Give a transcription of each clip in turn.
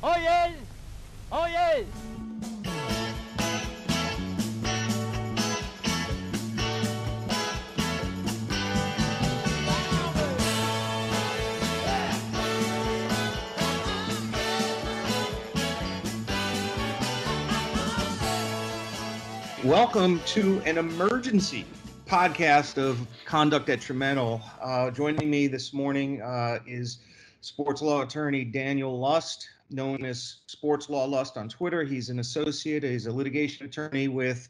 Oyez! Oyez! Welcome to an emergency podcast of Conduct Detrimental. Uh, joining me this morning uh, is sports law attorney Daniel Lust, known as Sports Law Lust on Twitter. He's an associate, he's a litigation attorney with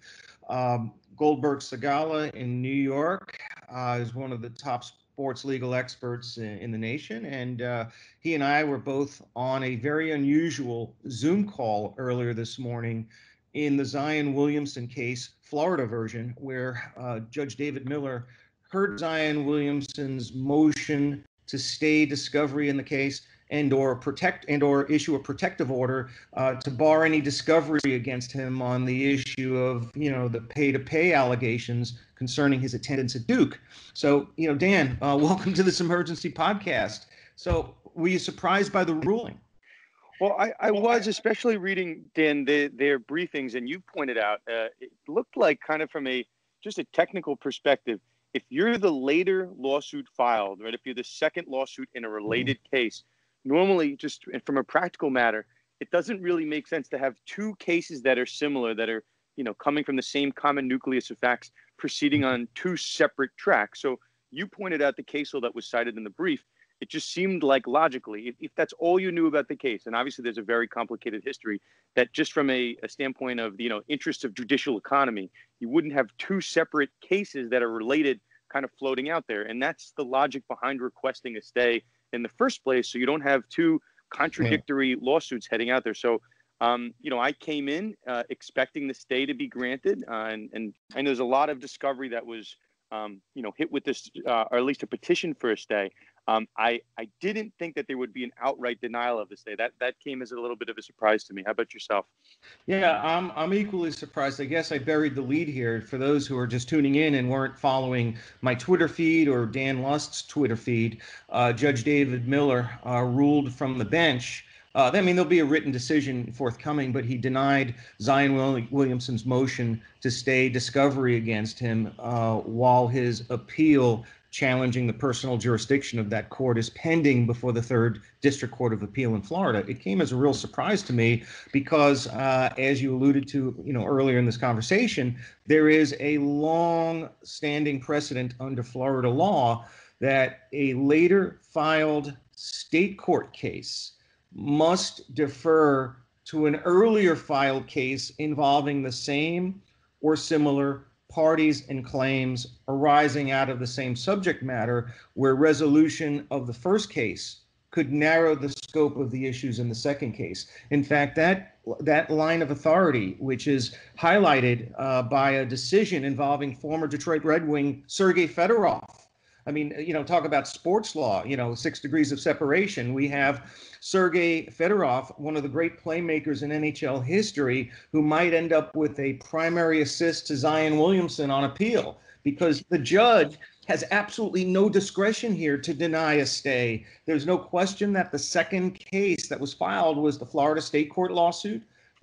um, Goldberg Segalla in New York. Uh, he's one of the top sports legal experts in, in the nation. And uh, he and I were both on a very unusual Zoom call earlier this morning in the Zion Williamson case, Florida version, where uh, Judge David Miller heard Zion Williamson's motion to stay discovery in the case and or protect and or issue a protective order uh, to bar any discovery against him on the issue of you know the pay to pay allegations concerning his attendance at Duke. So you know, Dan, uh, welcome to this emergency podcast. So were you surprised by the ruling? Well, I, I was especially reading Dan the, their briefings, and you pointed out uh, it looked like kind of from a just a technical perspective. If you're the later lawsuit filed, right? If you're the second lawsuit in a related case, normally just from a practical matter, it doesn't really make sense to have two cases that are similar that are you know coming from the same common nucleus of facts proceeding mm-hmm. on two separate tracks. So you pointed out the case law that was cited in the brief. It just seemed like logically, if, if, that's all you knew about the case, and obviously there's a very complicated history, that just from a, a standpoint of you know interests of judicial economy, you wouldn't have two separate cases that are related kind of floating out there, and that's the logic behind requesting a stay in the first place, so you don't have two contradictory yeah. lawsuits heading out there. So. Um, you know, I came in uh, expecting the stay to be granted, uh, and, and and there's a lot of discovery that was um, you know, hit with this, uh, or at least a petition for a stay. Um, I, I didn't think that there would be an outright denial of the stay. That that came as a little bit of a surprise to me. How about yourself? Yeah, I'm I'm equally surprised. I guess I buried the lead here for those who are just tuning in and weren't following my Twitter feed or Dan Lust's Twitter feed. Uh, Judge David Miller uh, ruled from the bench. Uh, I mean, there'll be a written decision forthcoming, but he denied Zion Williamson's motion to stay discovery against him uh, while his appeal challenging the personal jurisdiction of that court is pending before the third district court of appeal in florida. It came as a real surprise to me because uh, as you alluded to you know earlier in this conversation there is a long standing precedent under florida law that a later filed state court case must defer to an earlier filed case involving the same or similar parties and claims arising out of the same subject matter, where resolution of the first case could narrow the scope of the issues in the second case. In fact, that that line of authority, which is highlighted uh, by a decision involving former Detroit Red Wing Sergei Fedorov, I mean, you know, talk about sports law, you know, six degrees of separation. We have Sergei Fedorov, one of the great playmakers in NHL history, who might end up with a primary assist to Zion Williamson on appeal because the judge has absolutely no discretion here to deny a stay. There's no question that the second case that was filed was the Florida State Court lawsuit.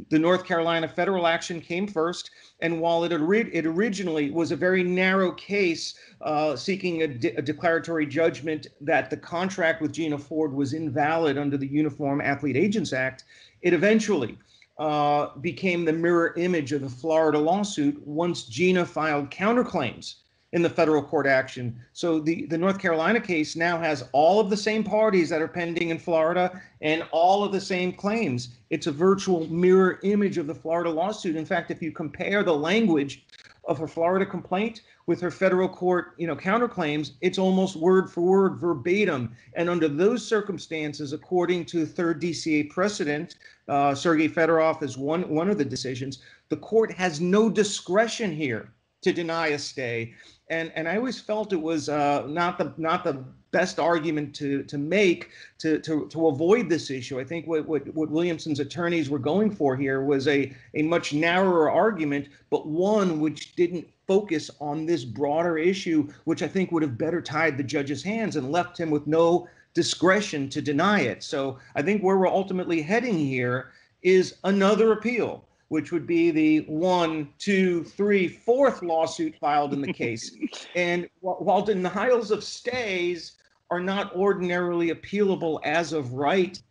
The North Carolina federal action came first, and while it, it originally was a very narrow case uh, seeking a, de- a, declaratory judgment that the contract with Gina Ford was invalid under the Uniform Athlete Agents Act, it eventually uh, became the mirror image of the Florida lawsuit once Gina filed counterclaims in the federal court action. So the, the North Carolina case now has all of the same parties that are pending in Florida and all of the same claims. It's a virtual mirror image of the Florida lawsuit. In fact, if you compare the language of her Florida complaint with her federal court, you know, counterclaims, it's almost word for word verbatim. And under those circumstances, according to third DCA precedent, uh, Sergei Fedorov is one one of the decisions. The court has no discretion here to deny a stay and and I always felt it was uh, not the not the best argument to to make to to to avoid this issue. I think what what, what Williamson's attorneys were going for here was a a much narrower argument, but one which didn't focus on this broader issue, which I think would have better tied the judge's hands and left him with no discretion to deny it. So I think where we're ultimately heading here is another appeal, which would be the one, two, three, fourth lawsuit filed in the case. and while denials of stays are not ordinarily appealable as of right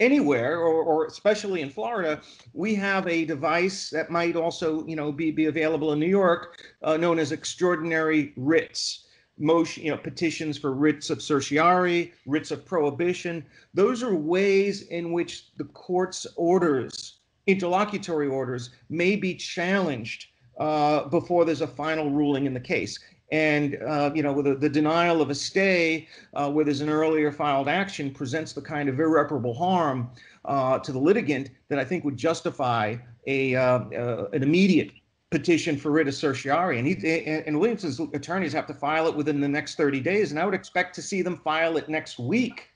anywhere or, or especially in Florida, we have a device that might also, you know, be, be available in New York, uh, known as extraordinary writs. Motion, you know, petitions for writs of certiorari, writs of prohibition. Those are ways in which the court's orders, interlocutory orders, may be challenged uh, before there's a final ruling in the case. And, uh, you know, the, the denial of a stay uh, where there's an earlier filed action presents the kind of irreparable harm uh, to the litigant that I think would justify a, uh, uh, an immediate petition for writ of certiorari. And, he, and Williamson's attorneys have to file it within the next 30 days. And I would expect to see them file it next week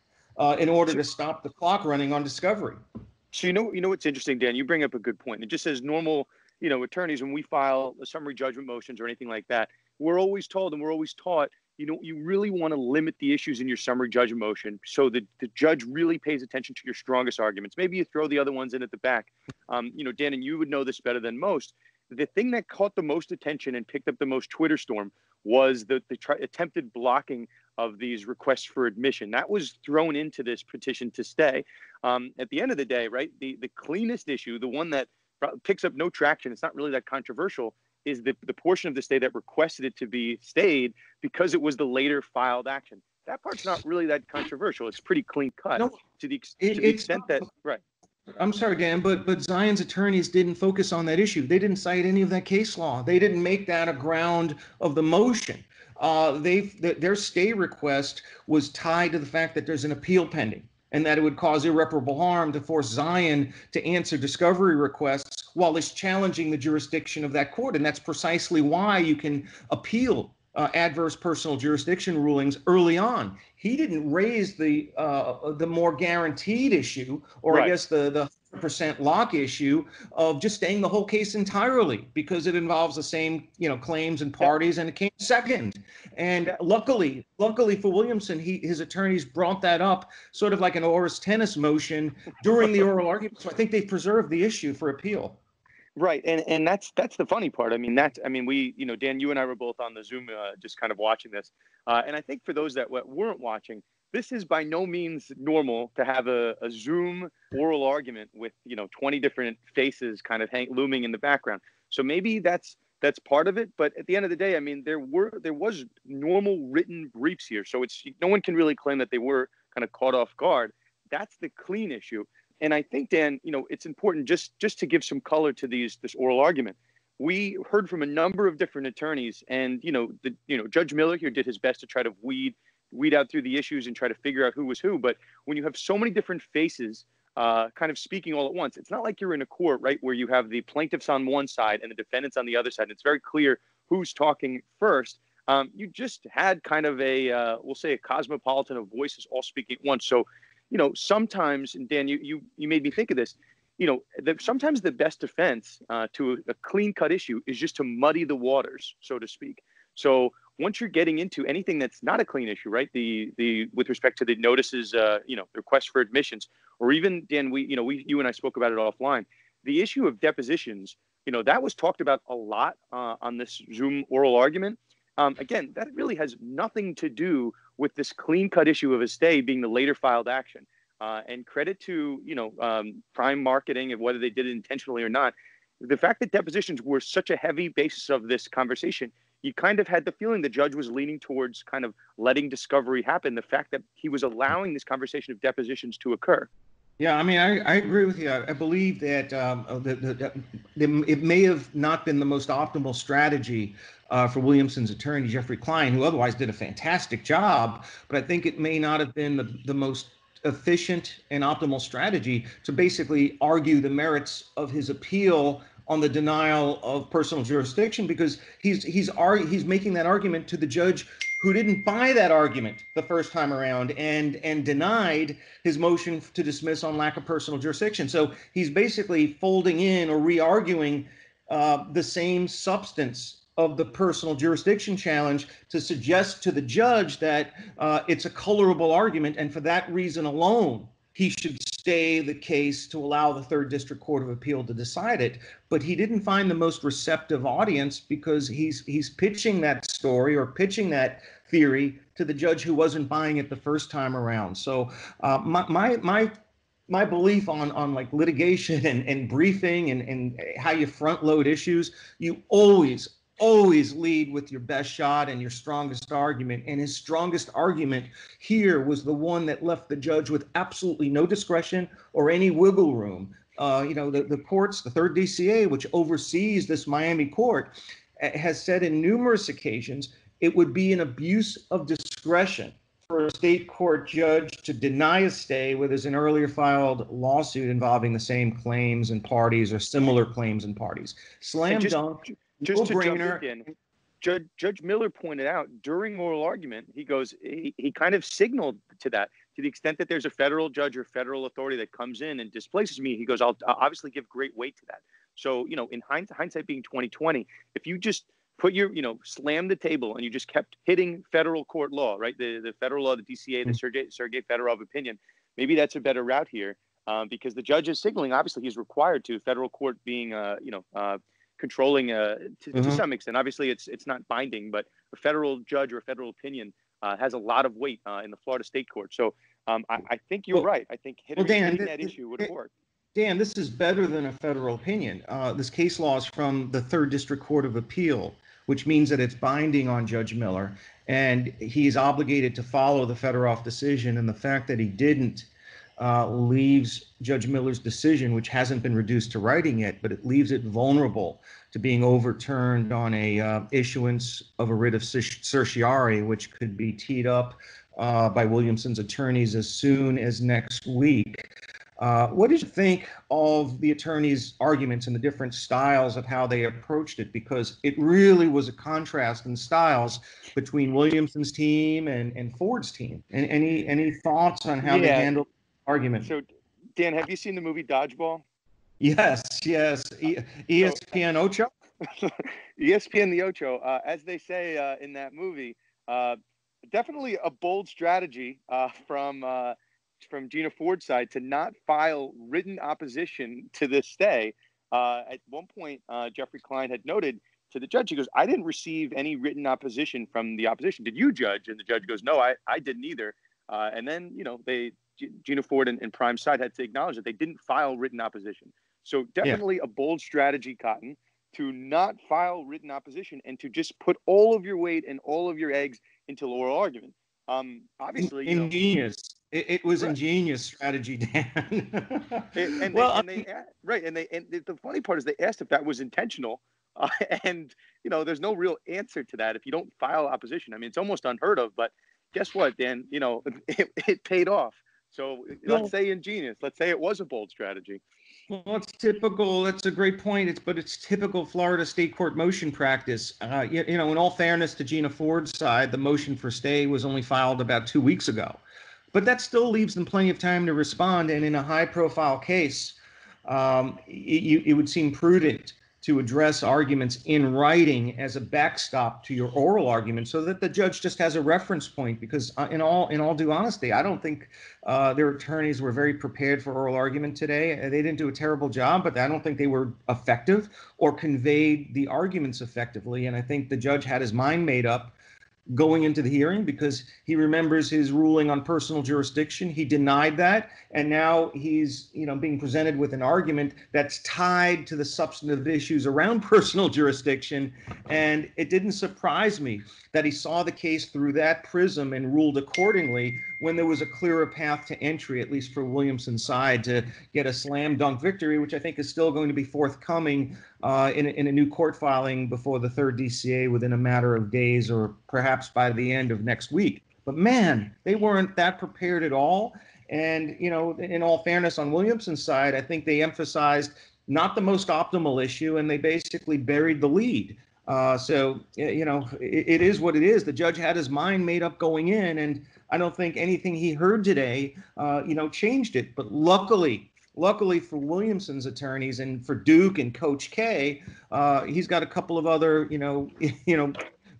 in order to stop the clock running on discovery. So, you know, you know what's interesting, Dan? You bring up a good point. It just says normal, you know, attorneys, when we file summary judgment motions or anything like that, we're always told and we're always taught you know you really want to limit the issues in your summary judgment motion so that the judge really pays attention to your strongest arguments maybe you throw the other ones in at the back um, you know dan and you would know this better than most the thing that caught the most attention and picked up the most twitter storm was the, the tri- attempted blocking of these requests for admission that was thrown into this petition to stay um, at the end of the day right the, the cleanest issue the one that picks up no traction it's not really that controversial is the, the portion of the stay that requested it to be stayed because it was the later filed action. That part's not really that controversial. It's pretty clean cut no, to the, it, to the extent that right. I'm sorry, Dan, but but Zion's attorneys didn't focus on that issue. They didn't cite any of that case law. They didn't make that a ground of the motion. Uh, they their stay request was tied to the fact that there's an appeal pending and that it would cause irreparable harm to force Zion to answer discovery requests while it's challenging the jurisdiction of that court. And that's precisely why you can appeal uh, adverse personal jurisdiction rulings early on. He didn't raise the uh, the more guaranteed issue, or right. I guess the the percent lock issue of just staying the whole case entirely because it involves the same you know claims and parties and it came second and luckily luckily for williamson he his attorneys brought that up sort of like an ore tenus motion during the oral argument so i think they preserved the issue for appeal Right, and and that's that's the funny part. I mean, that's I mean, we you know, Dan, you and I were both on the Zoom, uh, just kind of watching this, uh, and I think for those that weren't watching, this is by no means normal to have a, a Zoom oral argument with you know 20 different faces kind of hang, looming in the background. So maybe that's that's part of it. But at the end of the day, I mean, there were there was normal written briefs here, so it's no one can really claim that they were kind of caught off guard. That's the clean issue. And I think, Dan, you know, it's important just just to give some color to these this oral argument. We heard from a number of different attorneys, and you know, the you know Judge Miller here did his best to try to weed weed out through the issues and try to figure out who was who. But when you have so many different faces uh, kind of speaking all at once, it's not like you're in a court, right, where you have the plaintiffs on one side and the defendants on the other side. And it's very clear who's talking first. Um, you just had kind of a, uh, we'll say, a cosmopolitan of voices all speaking at once. So you know, sometimes, and Dan, you you you made me think of this. You know, sometimes the best defense uh, to a, a clean cut issue is just to muddy the waters, so to speak. So once you're getting into anything that's not a clean issue, right? The the with respect to the notices, uh, you know, requests for admissions, or even Dan, we you know we you and I spoke about it offline. The issue of depositions, you know, that was talked about a lot uh, on this Zoom oral argument. Um, again, that really has nothing to do with this clean cut issue of a stay being the later filed action. Uh, and credit to you know um, prime marketing and whether they did it intentionally or not. The fact that depositions were such a heavy basis of this conversation, you kind of had the feeling the judge was leaning towards kind of letting discovery happen. The fact that he was allowing this conversation of depositions to occur. Yeah, I mean, I, I agree with you. I, believe that, um, the, the, the, it may have not been the most optimal strategy uh, for Williamson's attorney, Jeffrey Klein, who otherwise did a fantastic job. But I think it may not have been the, the most efficient and optimal strategy to basically argue the merits of his appeal on the denial of personal jurisdiction because he's he's he's making that argument to the judge who didn't buy that argument the first time around and and denied his motion to dismiss on lack of personal jurisdiction. So he's basically folding in or re-arguing uh, the same substance of the personal jurisdiction challenge to suggest to the judge that uh, it's a colorable argument, and for that reason alone, he should stay the case to allow the third district court of appeal to decide it but he didn't find the most receptive audience because he's he's pitching that story or pitching that theory to the judge who wasn't buying it the first time around. So uh, my, my my my belief on on like litigation and, and briefing and, and how you front load issues you always always lead with your best shot and your strongest argument. And his strongest argument here was the one that left the judge with absolutely no discretion or any wiggle room. Uh, you know, the, the courts, the third DCA, which oversees this Miami court, has said in numerous occasions it would be an abuse of discretion for a state court judge to deny a stay where there's an earlier filed lawsuit involving the same claims and parties or similar claims and parties. Slam just, dunk just to jump in, Judge, Judge Miller pointed out during oral argument, he goes, he, he kind of signaled to that to the extent that there's a federal judge or federal authority that comes in and displaces me. He goes, I'll, I'll obviously give great weight to that. So, you know, in hindsight, hindsight being 2020, if you just put your, you know, slam the table and you just kept hitting federal court law, right? The, the federal law, the DCA, the mm-hmm. Sergei, Sergei Fedorov opinion, maybe that's a better route here um, because the judge is signaling, obviously he's required to federal court being, uh, you know, uh, controlling uh, to, mm-hmm. to, some extent. Obviously, it's it's not binding, but a federal judge or a federal opinion uh, has a lot of weight uh, in the Florida State Court. So um, I, I, think you're well, right. I think hitting, well, Dan, hitting that issue would work. Dan, this is better than a federal opinion. Uh, this case law is from the Third District Court of Appeal, which means that it's binding on Judge Miller, and he's obligated to follow the Fedorov decision. And the fact that he didn't uh, leaves Judge Miller's decision, which hasn't been reduced to writing yet, but it leaves it vulnerable to being overturned on a uh, issuance of a writ of certiorari, which could be teed up uh, by Williamson's attorneys as soon as next week. Uh, what did you think of the attorneys' arguments and the different styles of how they approached it? Because it really was a contrast in styles between Williamson's team and, and Ford's team. And any any thoughts on how yeah. they handled argument. So, Dan, have you seen the movie Dodgeball? Yes, yes. E- ESPN Ocho? ESPN the Ocho. Uh, as they say uh, in that movie, uh, definitely a bold strategy uh, from uh, from Gina Ford's side to not file written opposition to this stay. Uh, at one point, Jeffrey Klein had noted to the judge, he goes, I didn't receive any written opposition from the opposition. Did you, judge? And the judge goes, No, I, I didn't either. and then, you know, they Gina Ford and, and, Prime Side had to acknowledge that they didn't file written opposition. So definitely yeah. a bold strategy, Cotton, to not file written opposition and to just put all of your weight and all of your eggs into oral argument. Um, obviously, ingenious. Know, it, it, was right. ingenious strategy, Dan. and, and, well, they, and they, right, and they and the funny part is they asked if that was intentional, uh, and you know, there's no real answer to that if you don't file opposition. I mean, it's almost unheard of, but guess what, Dan? You know, it, it paid off. So let's say ingenious. Let's say it was a bold strategy. Well, it's typical. That's a great point. It's but it's typical Florida State Court motion practice. Uh, you, you, know, in all fairness to Gina Ford's side, the motion for stay was only filed about two weeks ago, but that still leaves them plenty of time to respond. And in a high-profile case, um, it, it would seem prudent to address arguments in writing as a backstop to your oral argument so that the judge just has a reference point because uh, in all in all due honesty i don't think uh, their attorneys were very prepared for oral argument today. They didn't do a terrible job but i don't think they were effective or conveyed the arguments effectively. And i think the judge had his mind made up going into the hearing because he remembers his ruling on personal jurisdiction. He denied that, and now he's you know being presented with an argument that's tied to the substantive issues around personal jurisdiction. And it didn't surprise me that he saw the case through that prism and ruled accordingly when there was a clearer path to entry, at least for Williamson's side, to get a slam dunk victory, which I think is still going to be forthcoming uh, in, in a new court filing before the third DCA within a matter of days or perhaps by the end of next week. But man, they weren't that prepared at all. And, you know, in all fairness, on Williamson's side, I think they emphasized not the most optimal issue and they basically buried the lead. Uh, so, you know, it, it is what it is. The judge had his mind made up going in, and I don't think anything he heard today, uh, you know, changed it. But luckily, luckily for Williamson's attorneys and for Duke and Coach K, uh, he's got a couple of other, you know, you know,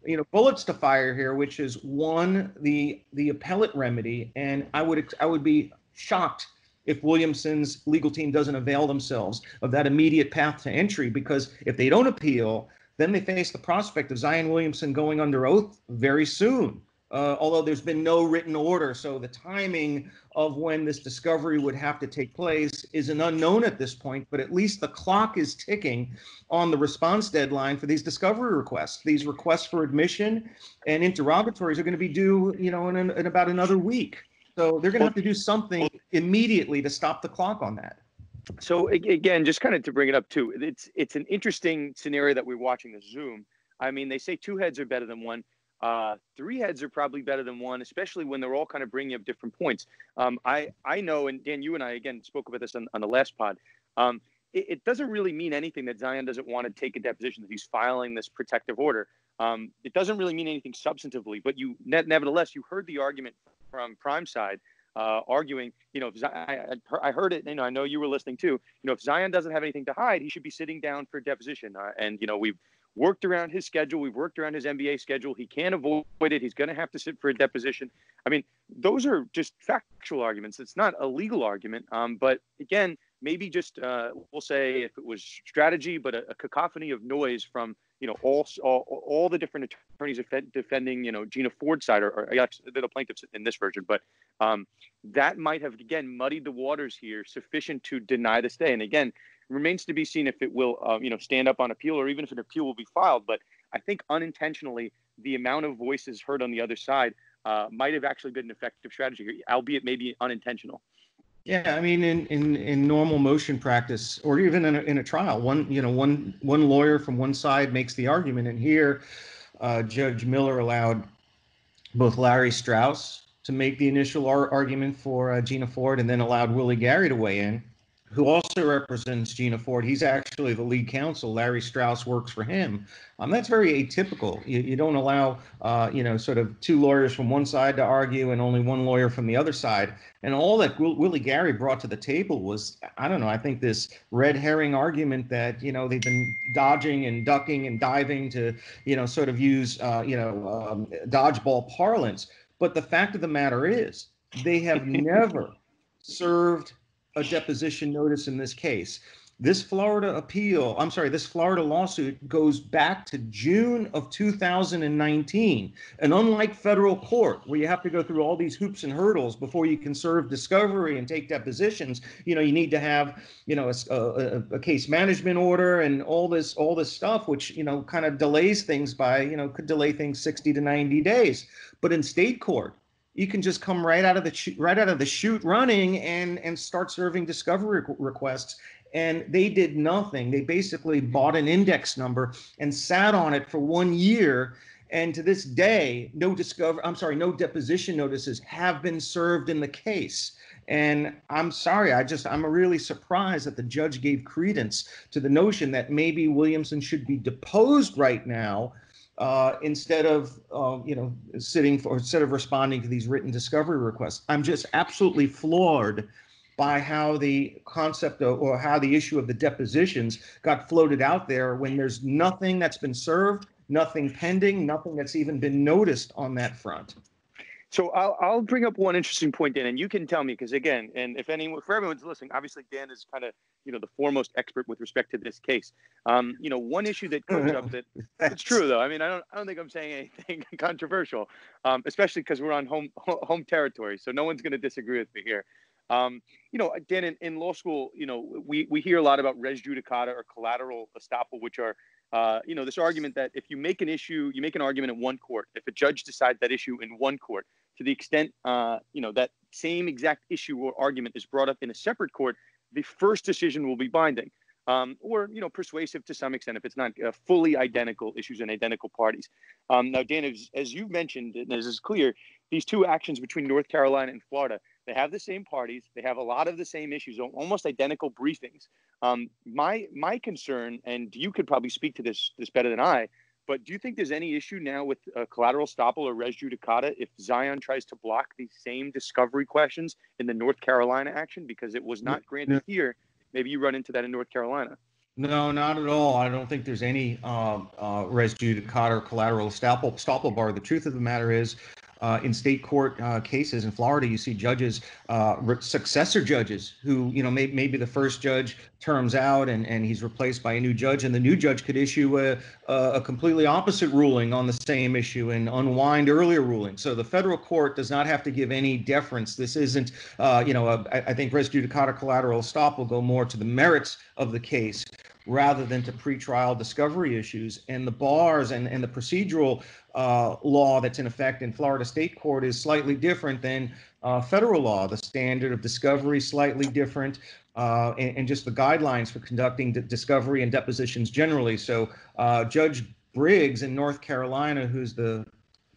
you know, bullets to fire here, which is one the the appellate remedy, and I would I would be shocked if Williamson's legal team doesn't avail themselves of that immediate path to entry because if they don't appeal, then they face the prospect of Zion Williamson going under oath very soon uh, although there's been no written order. So the timing of when this discovery would have to take place is an unknown at this point, but at least the clock is ticking on the response deadline for these discovery requests. These requests for admission and interrogatories are going to be due, you know, in, in about another week. So they're going to have to do something immediately to stop the clock on that. So again, just kind of to bring it up too, it's it's an interesting scenario that we're watching the Zoom. I mean, they say two heads are better than one uh, three heads are probably better than one, especially when they're all kind of bringing up different points. Um, I I know, and Dan, you and I again spoke about this on, on the last pod. Um, it, it, doesn't really mean anything that Zion doesn't want to take a deposition that he's filing this protective order. Um, it doesn't really mean anything substantively, but you nevertheless you heard the argument from Prime side uh, arguing, you know, if I, I, heard it, you know, I know you were listening too. You know, if Zion doesn't have anything to hide, he should be sitting down for deposition. Uh, and you know, we've worked around his schedule. We've worked around his NBA schedule. He can't avoid it. He's going to have to sit for a deposition. I mean, those are just factual arguments. It's not a legal argument. Um, but again, maybe just uh, we'll say if it was strategy, but a, a cacophony of noise from you know all, all, all the different attorneys defending you know Gina Ford's side, or, or the plaintiffs in this version, but um, that might have again muddied the waters here, sufficient to deny the stay. And again, remains to be seen if it will, uh, you know, stand up on appeal or even if an appeal will be filed. But I think unintentionally, the amount of voices heard on the other side uh, might have actually been an effective strategy, albeit maybe unintentional. Yeah, I mean, in, in, in normal motion practice, or even in a, in a trial, one you know one one lawyer from one side makes the argument, and here, uh, Judge Miller allowed both Larry Strauss to make the initial ar- argument for uh, Gina Ford, and then allowed Willie Gary to weigh in who also represents Gina Ford. He's actually the lead counsel. Larry Strauss works for him. Um, that's very atypical. You, you don't allow, uh, you know, sort of two lawyers from one side to argue and only one lawyer from the other side. And all that Will, Willie Gary brought to the table was, I don't know, I think this red herring argument that, you know, they've been dodging and ducking and diving to, you know, sort of use, uh, you know, um, dodgeball parlance. But the fact of the matter is, they have never served a deposition notice in this case. This Florida appeal, I'm sorry, this Florida lawsuit goes back to June of 2019. And unlike federal court, where you have to go through all these hoops and hurdles before you can serve discovery and take depositions, you know, you need to have, you know, a, a, a case management order and all this, all this stuff, which, you know, kind of delays things by, you know, could delay things 60 to 90 days. But in state court, you can just come right out of the right out of the chute running and and start serving discovery requests. And they did nothing. They basically bought an index number and sat on it for one year. And to this day no discover i'm sorry no deposition notices have been served in the case. And i'm sorry i just i'm really surprised that the judge gave credence to the notion that maybe williamson should be deposed right now uh, instead of uh, you know sitting for instead of responding to these written discovery requests. I'm just absolutely floored by how the concept of, or how the issue of the depositions got floated out there when there's nothing that's been served, nothing pending, nothing that's even been noticed on that front. So I'll, I'll bring up one interesting point, Dan, and you can tell me because again, and if anyone, for everyone's listening, obviously Dan is kind of you know the foremost expert with respect to this case. Um, you know, one issue that comes up that it's true though. I mean, I don't I don't think I'm saying anything controversial, um, especially because we're on home home territory, so no one's going to disagree with me here. Um, you know, Dan, in, in law school, you know, we we hear a lot about res judicata or collateral estoppel, which are uh, you know, this argument that if you make an issue, you make an argument in one court, if a judge decides that issue in one court, to the extent uh, you know that same exact issue or argument is brought up in a separate court, the first decision will be binding, um, or you know persuasive to some extent if it's not uh, fully identical issues and identical parties. Um, now, Dan, as, as you've mentioned, and as is clear, these two actions between North Carolina and Florida, they have the same parties, they have a lot of the same issues, almost identical briefings. Um, my my concern, and you could probably speak to this this better than I, but do you think there's any issue now with uh, collateral estoppel or res judicata if Zion tries to block these same discovery questions in the North Carolina action because it was not granted here? Maybe you run into that in North Carolina. No, not at all. I don't think there's any um, uh, res judicata or collateral estoppel, estoppel bar. The truth of the matter is, uh, in state court uh, cases in Florida, you see judges, uh, successor judges, who you know may, maybe the first judge terms out and, and he's replaced by a new judge, and the new judge could issue a, a completely opposite ruling on the same issue and unwind earlier rulings. So the federal court does not have to give any deference. This isn't, uh, you know, a, I think res judicata collateral estoppel will go more to the merits of the case rather than to pretrial discovery issues. And the bars and, and the procedural uh, law that's in effect in Florida state court is slightly different than uh, federal law. The standard of discovery is slightly different. Uh, and, and, just the guidelines for conducting discovery and depositions generally. So, uh, Judge Biggs in North Carolina, who's the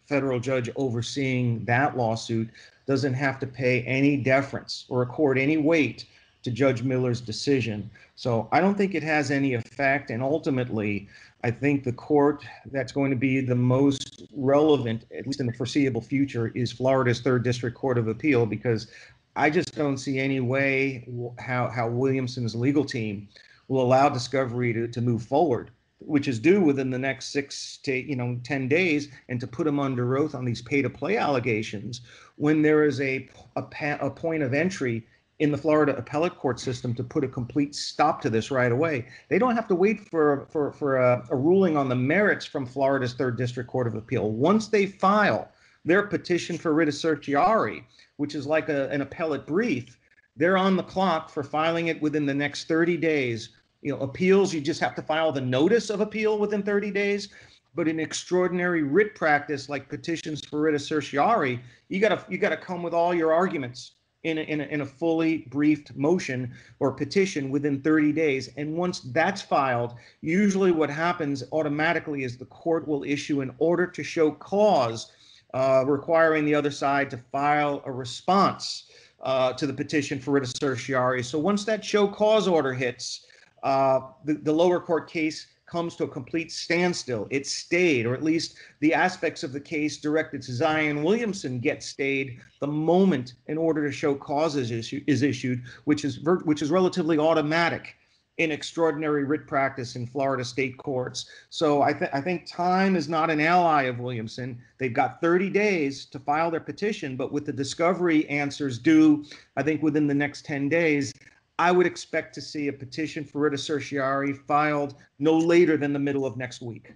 federal judge overseeing that lawsuit, doesn't have to pay any deference or accord any weight to Judge Miller's decision. So I don't think it has any effect. And ultimately, I think the court that's going to be the most relevant, at least in the foreseeable future, is Florida's Third District Court of Appeal, because I just don't see any way how, how Williamson's legal team will allow discovery to, to move forward which is due within the next six to you know 10 days and to put them under oath on these pay to play allegations when there is a, a, a point of entry in the Florida appellate court system to put a complete stop to this right away. They don't have to wait for for for a, a, ruling on the merits from Florida's Third District Court of Appeal. Once they file their petition for writ of certiorari, which is like a, an appellate brief, they're on the clock for filing it within the next 30 days. You know, appeals, you just have to file the notice of appeal within 30 days. But in extraordinary writ practice, like petitions for writ of certiorari, you gotta you gotta come with all your arguments in a, in a, in a fully briefed motion or petition within 30 days. And once that's filed, usually what happens automatically is the court will issue an order to show cause uh, requiring the other side to file a response uh, to the petition for writ of certiorari. So once that show cause order hits, uh, the, the lower court case comes to a complete standstill. It stayed, or at least the aspects of the case directed to Zion Williamson get stayed the moment an order to show causes issue, is issued, which is which is relatively automatic in extraordinary writ practice in Florida state courts. So I, th- I think time is not an ally of Williamson. They've got 30 days to file their petition, but with the discovery answers due, I think within the next 10 days, I would expect to see a petition for writ of certiorari filed no later than the middle of next week.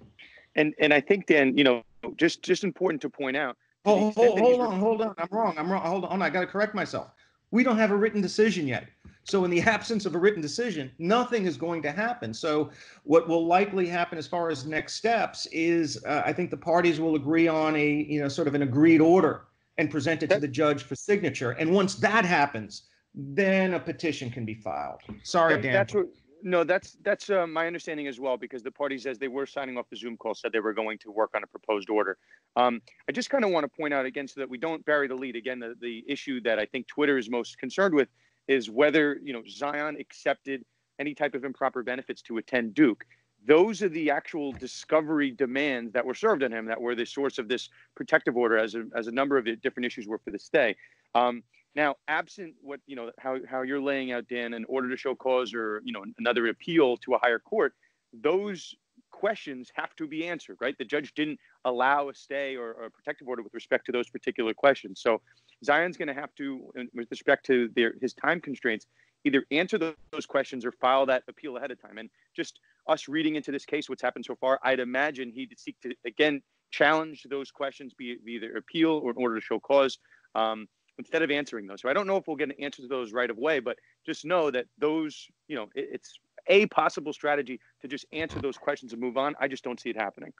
And and I think Dan, you know, just just important to point out. Oh, hold, hold on, hold on. I'm wrong. I'm wrong. Hold on. I got to correct myself. We don't have a written decision yet. So, in the absence of a written decision, nothing is going to happen. So, what will likely happen as far as next steps is, uh, I think the parties will agree on a, you know, sort of an agreed order and present it to the judge for signature. And once that happens, then a petition can be filed. Sorry, Dan. That's what, no, that's that's uh, my understanding as well because the parties, as they were signing off the Zoom call, said they were going to work on a proposed order. Um, I just kind of want to point out again so that we don't bury the lead. Again, the, the issue that I think Twitter is most concerned with is whether you know Zion accepted any type of improper benefits to attend Duke. Those are the actual discovery demands that were served on him that were the source of this protective order, as a, as a number of the different issues were for the stay. Um, now, absent what you know, how how you're laying out, Dan, an order to show cause or you know another appeal to a higher court, those questions have to be answered, right? The judge didn't allow a stay or, or a protective order with respect to those particular questions. So Zion's going to have to, with respect to their his time constraints, either answer those questions or file that appeal ahead of time. And just us reading into this case, what's happened so far, I'd imagine he'd seek to again challenge those questions, be, be either appeal or an order to show cause. Um, instead of answering those. So I don't know if we'll get an answer to those right away, but just know that those, you know, it, it's a possible strategy to just answer those questions and move on. I just don't see it happening.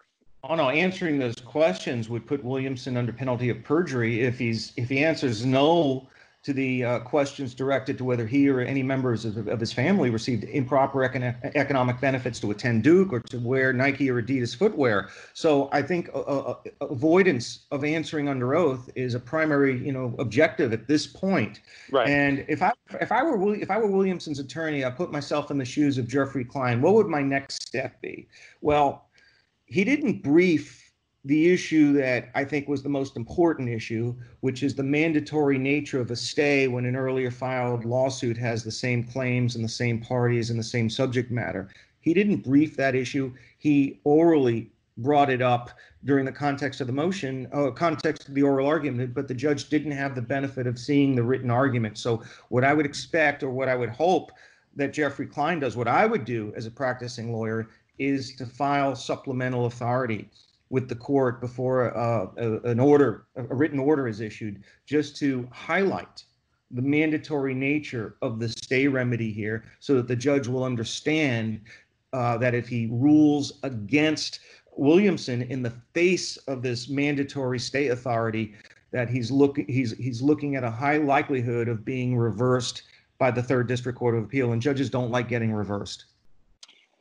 Oh no, answering those questions would put Williamson under penalty of perjury if he's if he answers no to the uh, questions directed to whether he or any members of, of his family received improper econ- economic benefits to attend Duke or to wear Nike or Adidas footwear. So I think uh, uh, avoidance of answering under oath is a primary, you know, objective at this point. Right. And if I if I were if I were Williamson's attorney, I put myself in the shoes of Jeffrey Klein. What would my next step be? Well, he didn't brief the issue that I think was the most important issue, which is the mandatory nature of a stay when an earlier filed lawsuit has the same claims and the same parties and the same subject matter. He didn't brief that issue. He orally brought it up during the context of the motion, uh, context of the oral argument, but the judge didn't have the benefit of seeing the written argument. So, what I would expect or what I would hope that Jeffrey Klein does, what I would do as a practicing lawyer, is to file supplemental authority with the court before uh, a, an order, a written order is issued, just to highlight the mandatory nature of the stay remedy here so that the judge will understand uh, that if he rules against Williamson in the face of this mandatory stay authority, that he's looking he's he's looking at a high likelihood of being reversed by the third district court of appeal and judges don't like getting reversed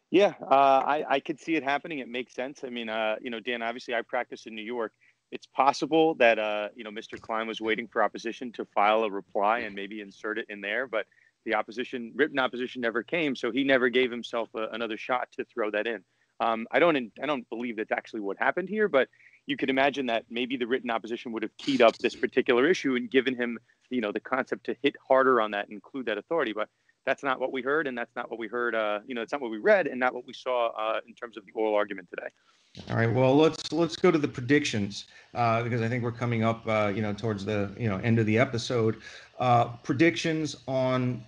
yeah, uh, I, I could see it happening. It makes sense. I mean, uh, you know, Dan, obviously I practice in New York. It's possible that, uh, you know, Mr. Klein was waiting for opposition to file a reply and maybe insert it in there, but the opposition, written opposition never came. So he never gave himself a, another shot to throw that in. Um, I don't, I don't believe that's actually what happened here, but you could imagine that maybe the written opposition would have keyed up this particular issue and given him, you know, the concept to hit harder on that and include that authority. But that's not what we heard, and that's not what we heard. Uh, you know, it's not what we read, and not what we saw uh, in terms of the oral argument today. All right. Well, let's let's go to the predictions uh, because I think we're coming up, uh, you know, towards the you know end of the episode. Uh, predictions on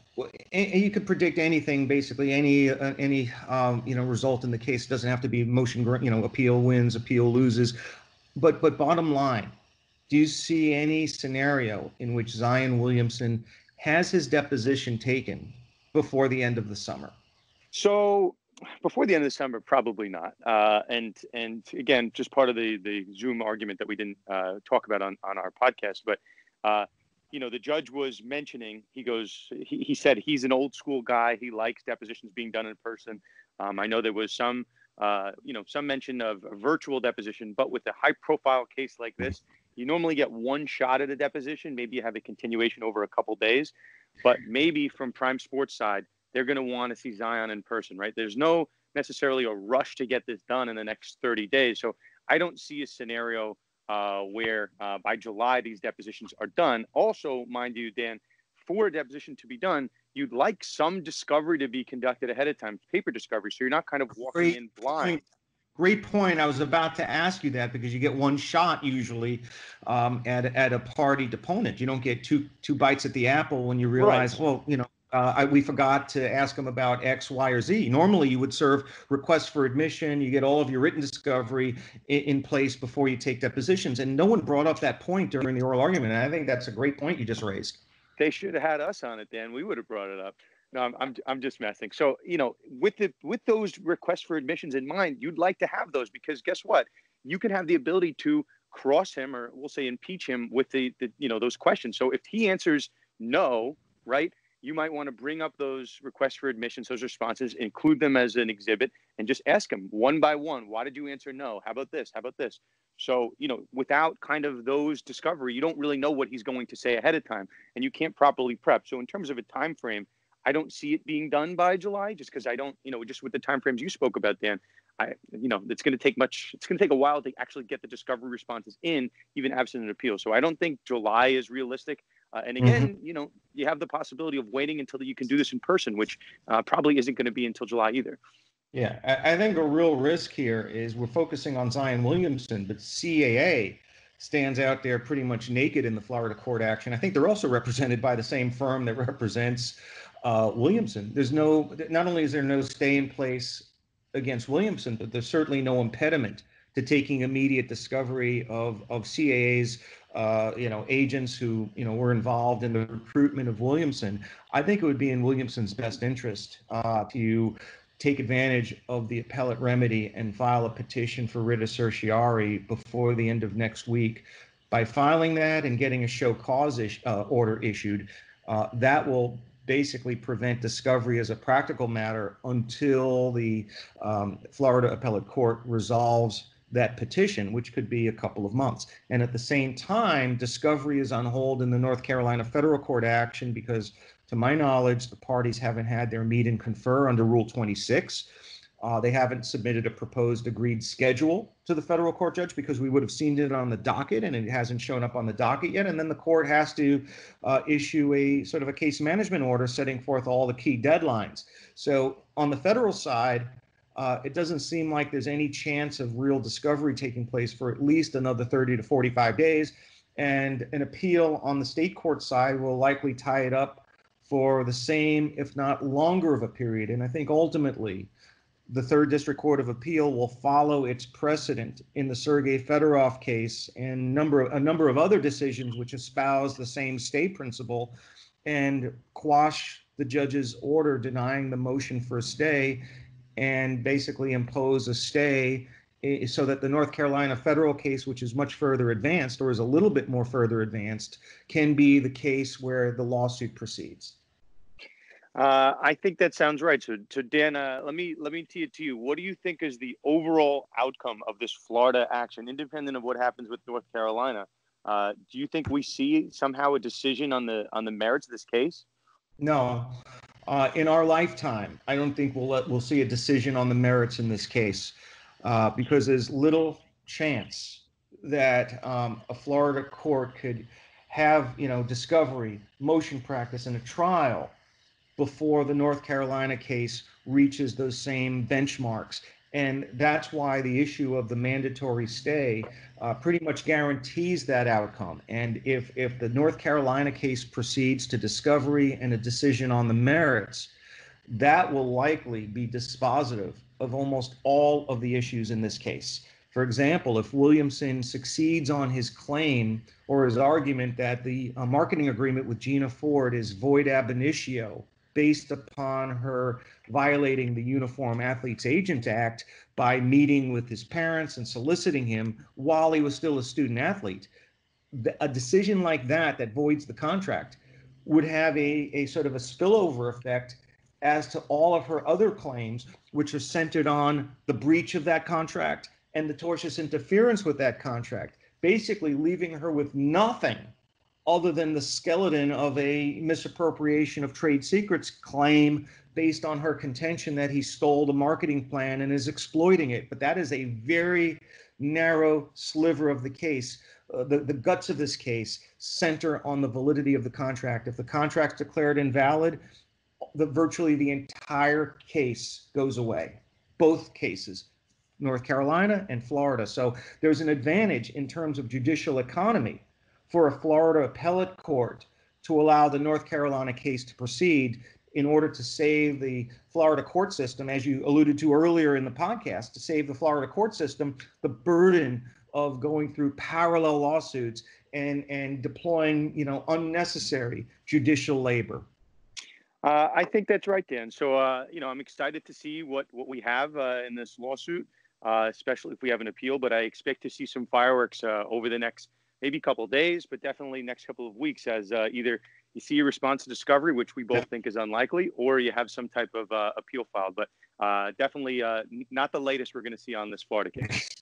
you could predict anything basically any uh, any um, you know result in the case it doesn't have to be motion you know appeal wins appeal loses but but bottom line do you see any scenario in which zion williamson has his deposition taken before the end of the summer? So before the end of the summer, probably not. Uh, and and again, just part of the the Zoom argument that we didn't uh, talk about on on our podcast, but. Uh, you know, the judge was mentioning, he goes, he, he said he's an old school guy. He likes depositions being done in person. Um, I know there was some, uh, you know, some mention of a virtual deposition, but with a high profile case like this, you normally get one shot at a deposition. Maybe you have a continuation over a couple days. But maybe from Prime Sports side, they're going to want to see Zion in person, right? There's no necessarily a rush to get this done in the next 30 days. So I don't see a scenario uh, where uh, by July these depositions are done. Also, mind you, Dan, for a deposition to be done, you'd like some discovery to be conducted ahead of time, paper discovery, so you're not kind of walking in blind. Great point. I was about to ask you that because you get one shot usually um, at at a party opponent. You don't get two two bites at the apple when you realize, right. well, you know, uh, I, we forgot to ask them about X, Y, or Z. Normally, you would serve requests for admission. You get all of your written discovery in, in, place before you take depositions. And no one brought up that point during the oral argument. And I think that's a great point you just raised. They should have had us on it, Dan. We would have brought it up. No, I'm, I'm, I'm just messing. So, you know, with the with those requests for admissions in mind, you'd like to have those because guess what? You can have the ability to cross him or we'll say impeach him with the, the you know those questions. So if he answers no, right, you might want to bring up those requests for admissions, those responses, include them as an exhibit, and just ask him one by one. Why did you answer no? How about this? How about this? So, you know, without kind of those discovery, you don't really know what he's going to say ahead of time, and you can't properly prep. So, in terms of a time frame, I don't see it being done by July, just because I don't, you know, just with the timeframes you spoke about, Dan. I, you know, it's going to take much. It's going to take a while to actually get the discovery responses in, even absent an appeal. So I don't think July is realistic. Uh, and again, mm-hmm. you know, you have the possibility of waiting until you can do this in person, which uh, probably isn't going to be until July either. Yeah, I, I think a real risk here is we're focusing on Zion Williamson, but CAA stands out there pretty much naked in the Florida court action. I think they're also represented by the same firm that represents uh, Williamson. There's no, not only is there no stay in place against Williamson, but there's certainly no impediment to taking immediate discovery of of CAA's uh, you know agents who you know were involved in the recruitment of Williamson. I think it would be in Williamson's best interest uh, to take advantage of the appellate remedy and file a petition for writ of certiorari before the end of next week. By filing that and getting a show cause is, uh, order issued, uh, that will basically prevent discovery as a practical matter until the um, Florida appellate court resolves that petition, which could be a couple of months. And at the same time, discovery is on hold in the North Carolina federal court action because, to my knowledge, the parties haven't had their meet and confer under Rule 26. Uh, they haven't submitted a proposed agreed schedule to the federal court judge because we would have seen it on the docket and it hasn't shown up on the docket yet. And then the court has to uh, issue a sort of a case management order setting forth all the key deadlines. So on the federal side, uh, it doesn't seem like there's any chance of real discovery taking place for at least another 30 to 45 days. And an appeal on the state court side will likely tie it up for the same, if not longer, of a period. And I think ultimately, the Third District Court of Appeal will follow its precedent in the Sergei Fedorov case and number a number of other decisions which espouse the same stay principle and quash the judge's order denying the motion for a stay and basically impose a stay eh, so that the North Carolina federal case, which is much further advanced or is a little bit more further advanced, can be the case where the lawsuit proceeds. Uh, I think that sounds right. So, so Dan, uh, let me let me tee it to you. What do you think is the overall outcome of this Florida action, independent of what happens with North Carolina? Uh, do you think we see somehow a decision on the on the merits of this case? No, uh, in our lifetime, I don't think we'll let, we'll see a decision on the merits in this case uh, because there's little chance that um, a Florida court could have you know discovery, motion practice, and a trial before the North Carolina case reaches those same benchmarks. And that's why the issue of the mandatory stay uh, pretty much guarantees that outcome. And if, if the North Carolina case proceeds to discovery and a decision on the merits, that will likely be dispositive of almost all of the issues in this case. For example, if Williamson succeeds on his claim or his argument that the uh, marketing agreement with Gina Ford is void ab initio, based upon her violating the Uniform Athletes Agent Act by meeting with his parents and soliciting him while he was still a student athlete. A decision like that, that voids the contract, would have a, a sort of a spillover effect as to all of her other claims, which are centered on the breach of that contract and the tortious interference with that contract, basically leaving her with nothing other than the skeleton of a misappropriation of trade secrets claim based on her contention that he stole the marketing plan and is exploiting it. But that is a very narrow sliver of the case. Uh, the, the guts of this case center on the validity of the contract. If the contract's declared invalid, the virtually the entire case goes away. Both cases, North Carolina and Florida. So there's an advantage in terms of judicial economy for a Florida appellate court to allow the North Carolina case to proceed in order to save the Florida court system, as you alluded to earlier in the podcast, to save the Florida court system the burden of going through parallel lawsuits and and deploying you know unnecessary judicial labor. Uh, I think that's right, Dan. So uh, you know I'm excited to see what what we have uh, in this lawsuit, uh, especially if we have an appeal. But I expect to see some fireworks uh, over the next maybe a couple of days, but definitely next couple of weeks as uh, either you see a response to discovery, which we both think is unlikely, or you have some type of uh, appeal filed. But uh, definitely uh, not the latest we're going to see on this Florida case.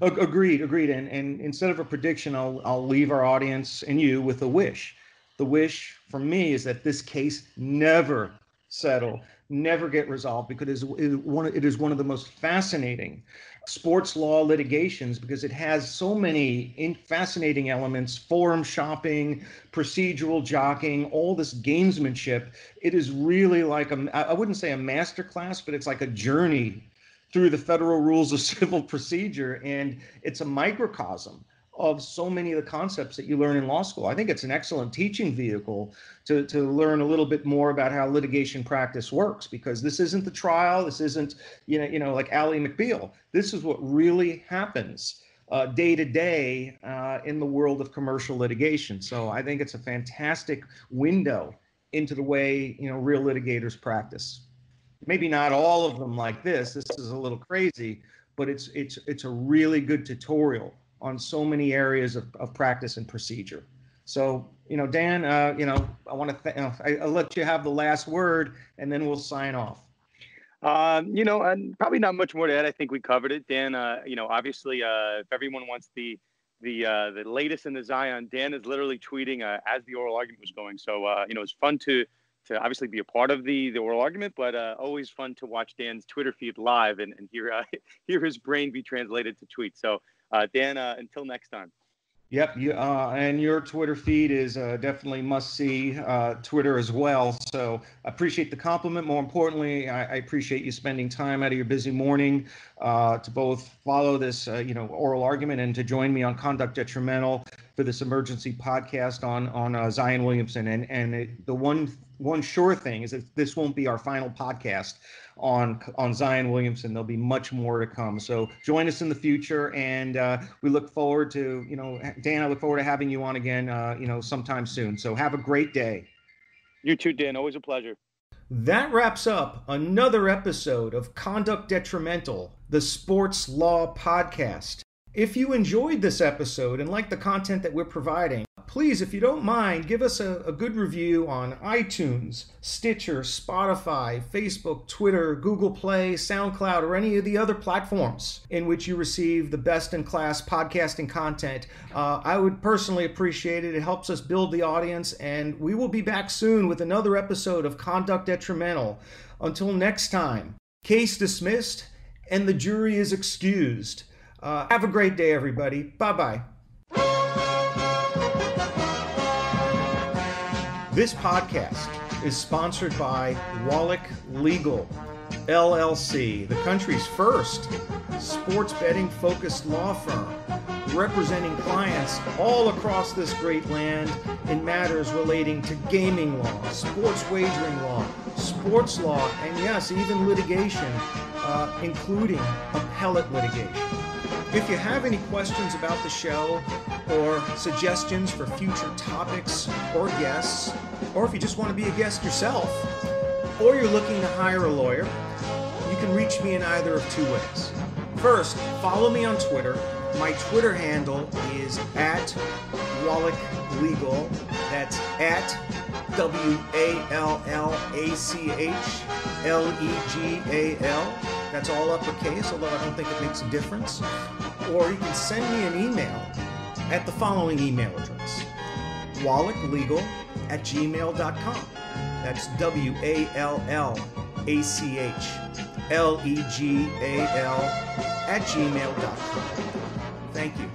Agreed, agreed. And, and instead of a prediction, I'll, I'll leave our audience and you with a wish. The wish for me is that this case never settle, never get resolved because it is, it is one, it is one of the most fascinating sports law litigations because it has so many in fascinating elements forum shopping procedural jockeying all this gamesmanship. It is really like a i wouldn't say a master class but it's like a journey through the federal rules of civil procedure and it's a microcosm of so many of the concepts that you learn in law school. I think it's an excellent teaching vehicle to, to learn a little bit more about how litigation practice works because this isn't the trial. This isn't, you know, you know, like Ally McBeal. This is what really happens day to day in the world of commercial litigation. So I think it's a fantastic window into the way, you know, real litigators practice. Maybe not all of them like this. This is a little crazy, but it's it's it's a really good tutorial on so many areas of, of practice and procedure. So, you know, Dan, uh, you know, I want to, th- I, will let you have the last word and then we'll sign off. Um, you know, and probably not much more to add. I think we covered it, Dan. Uh, you know, obviously, uh, if everyone wants the the uh, the latest in the Zion, Dan is literally tweeting uh, as the oral argument was going. So, uh, you know, it's fun to to obviously be a part of the the oral argument, but uh, always fun to watch Dan's Twitter feed live and, and hear uh, hear his brain be translated to tweets. So Dan, uh, until next time. Yep, you, uh, and your Twitter feed is uh, definitely must see uh, Twitter as well. So I appreciate the compliment. More importantly, I, I appreciate you spending time out of your busy morning uh, to both follow this, uh, you know, oral argument and to join me on Conduct Detrimental for this emergency podcast on on uh, Zion Williamson. And and it, the one one sure thing is that this won't be our final podcast on on Zion Williamson. There'll be much more to come. So join us in the future, and uh, we look forward to you know Dan. I look forward to having you on again. Uh, you know sometime soon. So have a great day. You too, Dan. Always a pleasure. That wraps up another episode of Conduct Detrimental, the Sports Law Podcast. If you enjoyed this episode and like the content that we're providing, please, if you don't mind, give us a, a, good review on iTunes, Stitcher, Spotify, Facebook, Twitter, Google Play, SoundCloud, or any of the other platforms in which you receive the best in class podcasting content. Uh, I would personally appreciate it. It helps us build the audience, and we will be back soon with another episode of Conduct Detrimental. Until next time, case dismissed and the jury is excused. Uh, have a great day, everybody. Bye bye. This podcast is sponsored by Wallach Legal, LLC, the country's first sports betting focused law firm, representing clients all across this great land in matters relating to gaming law, sports wagering law, sports law, and yes, even litigation, uh, including appellate litigation. If you have any questions about the show or suggestions for future topics or guests, or if you just want to be a guest yourself, or you're looking to hire a lawyer, you can reach me in either of two ways. First, follow me on Twitter. My Twitter handle is at Wallach Legal. That's at W A L L A C H L E G A L. That's all uppercase, although I don't think it makes a difference. Or you can send me an email at the following email address wallachlegal at gmail.com. That's W A L L A C H L E G A L at gmail.com. Thank you.